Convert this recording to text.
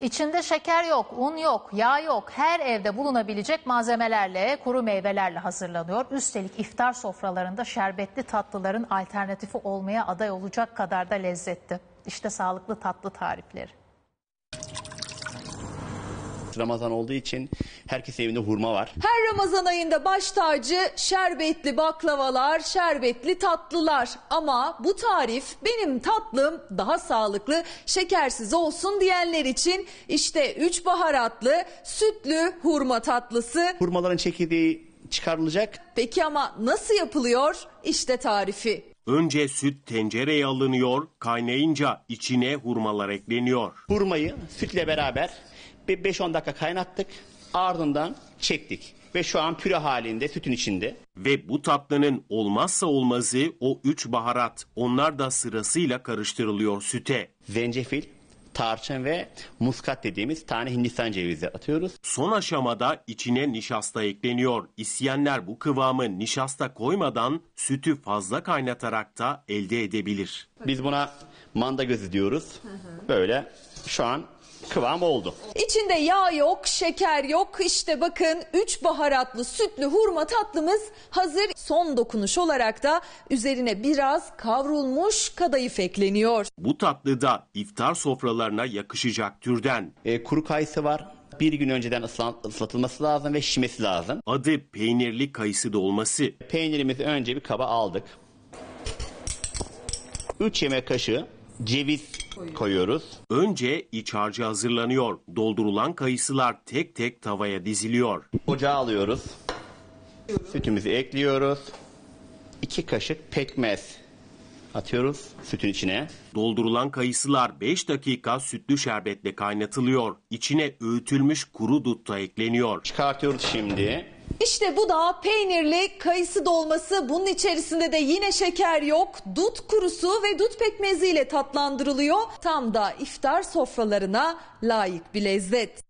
İçinde şeker yok, un yok, yağ yok. Her evde bulunabilecek malzemelerle, kuru meyvelerle hazırlanıyor. Üstelik iftar sofralarında şerbetli tatlıların alternatifi olmaya aday olacak kadar da lezzetli. İşte sağlıklı tatlı tarifleri. Ramazan olduğu için herkes evinde hurma var. Her Ramazan ayında baş tacı şerbetli baklavalar, şerbetli tatlılar. Ama bu tarif benim tatlım daha sağlıklı, şekersiz olsun diyenler için işte 3 baharatlı, sütlü hurma tatlısı. Hurmaların çekirdeği çıkarılacak. Peki ama nasıl yapılıyor? İşte tarifi. Önce süt tencereye alınıyor, kaynayınca içine hurmalar ekleniyor. Hurmayı sütle beraber bir 5-10 dakika kaynattık. Ardından çektik. Ve şu an püre halinde sütün içinde. Ve bu tatlının olmazsa olmazı o üç baharat. Onlar da sırasıyla karıştırılıyor süte. Zencefil, tarçın ve muskat dediğimiz tane Hindistan cevizi atıyoruz. Son aşamada içine nişasta ekleniyor. İsteyenler bu kıvamı nişasta koymadan sütü fazla kaynatarak da elde edebilir. Biz buna manda gözü diyoruz. Böyle şu an kıvam oldu. İçinde yağ yok, şeker yok. İşte bakın 3 baharatlı sütlü hurma tatlımız hazır. Son dokunuş olarak da üzerine biraz kavrulmuş kadayıf ekleniyor. Bu tatlı da iftar sofralarına yakışacak türden. E, kuru kayısı var. Bir gün önceden ıslan- ıslatılması lazım ve şişmesi lazım. Adı peynirli kayısı dolması. Peynirimizi önce bir kaba aldık. 3 yemek kaşığı ceviz koyuyoruz. Önce iç harcı hazırlanıyor. Doldurulan kayısılar tek tek tavaya diziliyor. Ocağa alıyoruz. Sütümüzü ekliyoruz. 2 kaşık pekmez atıyoruz sütün içine. Doldurulan kayısılar 5 dakika sütlü şerbetle kaynatılıyor. İçine öğütülmüş kuru dut da ekleniyor. Çıkartıyoruz şimdi. İşte bu da peynirli kayısı dolması. Bunun içerisinde de yine şeker yok. Dut kurusu ve dut pekmeziyle tatlandırılıyor. Tam da iftar sofralarına layık bir lezzet.